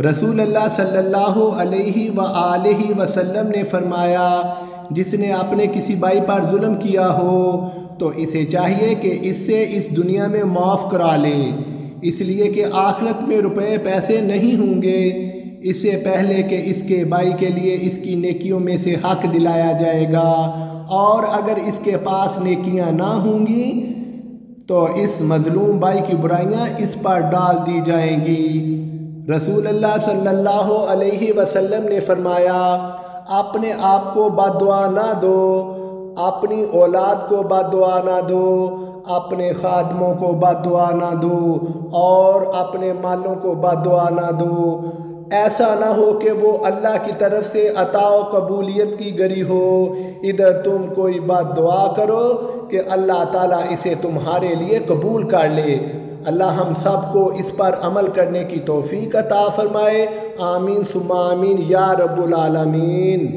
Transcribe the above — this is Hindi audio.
रसूल अल्लाह सल्लल्लाहु अलैहि व वसल्लम ने फरमाया, जिसने अपने किसी भाई पर जुल्म किया हो तो इसे चाहिए कि इससे इस दुनिया में माफ़ करा ले। इसलिए कि आखिरत में रुपए पैसे नहीं होंगे। इससे पहले कि इसके भाई के लिए इसकी नेकियों में से हक दिलाया जाएगा। और अगर इसके पास नेकियाँ ना होंगी तो इस मज़लूम भाई की बुराइयाँ इस पर डाल दी जाएँगी। रसूल अल्लाह सल्लल्लाहु अलैहि वसल्लम ने फरमाया अपने आप को बदुआ ना दो, अपनी औलाद को बदुआ ना दो, अपने खादमों को बदुआ ना दो, और अपने मालों को बदुआ ना दो। ऐसा ना हो कि वो अल्लाह की तरफ़ से अताओ कबूलियत की गरी हो। इधर तुम कोई बात दुआ करो कि अल्लाह ताला इसे तुम्हारे लिए कबूल कर ले। अल्लाह हम सबको इस पर अमल करने की तोफ़ी का ताफरमाए आमीन सुमामीन या रब्बुल आलमीन।